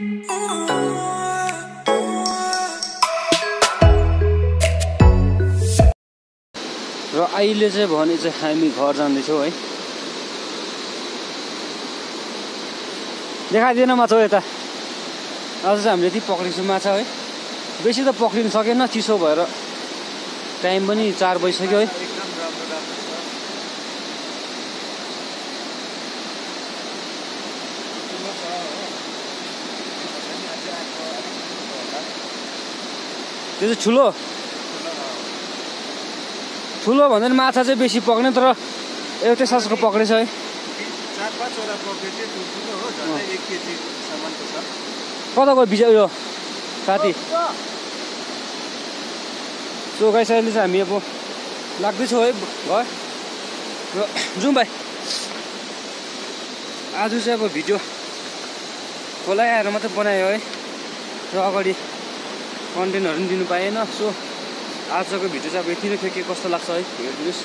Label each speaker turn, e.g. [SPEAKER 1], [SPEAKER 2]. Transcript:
[SPEAKER 1] र अहिले चाहिँ भने चाहिँ हामी घर जाँदैछौँ है। देखाइदिएन माछा यता। आज चाहिँ हामीले यति पक्रिन्छौँ माछा है। बेसी त पक्रिन सकेन चिसो भएर। टाइम पनि चार बजिसक्यो है। त्यो चाहिँ ठुलो?
[SPEAKER 2] ठुलो
[SPEAKER 1] भन्दा पनि माछा चाहिँ बेसी पक्ने तर एउटै सासको पक्रेछ है। कता गयो बिजा उयो साथी? सो गाइस अहिले चाहिँ हामी अब लाग्दैछौँ है घर र जाउँ भाइ। आज चाहिँ अब भिडियो खोला आएर मात्रै बनायो है र अगाडि कन्टेन्टहरू पनि दिनु पाएन। सो आजको भिडियो चाहिँ अब यति नै थियो। के कस्तो लाग्छ है? हेरिदिनुहोस्।